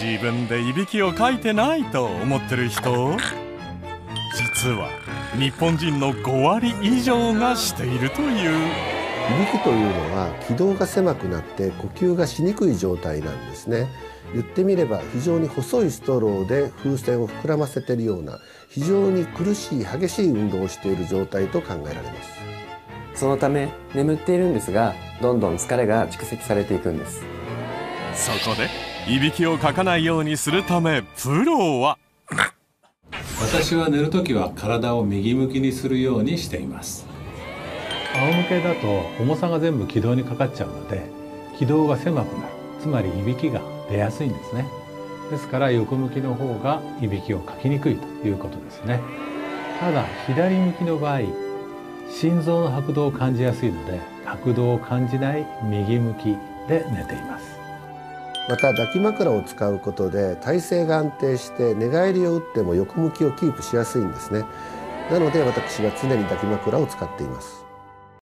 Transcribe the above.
自分でいびきをかいてないと思ってる人？実は日本人の5割以上がしているという。いびきというのは気道が狭くなって呼吸がしにくい状態なんですね。言ってみれば非常に細いストローで風船を膨らませているような非常に苦しい激しい運動をしている状態と考えられます。そのため眠っているんですがどんどん疲れが蓄積されていくんですそこでいびきをかかないようにするためプロは。私は寝るときは体を右向きにするようにしています。仰向けだと重さが全部気道にかかっちゃうので気道が狭くなる。つまりいびきが出やすいんですね。ですから横向きの方がいびきをかきにくいということですね。ただ左向きの場合心臓の拍動を感じやすいので拍動を感じない右向きで寝ていますまた抱き枕を使うことで体勢が安定して寝返りを打っても横向きをキープしやすいんですね。なので私は常に抱き枕を使っています。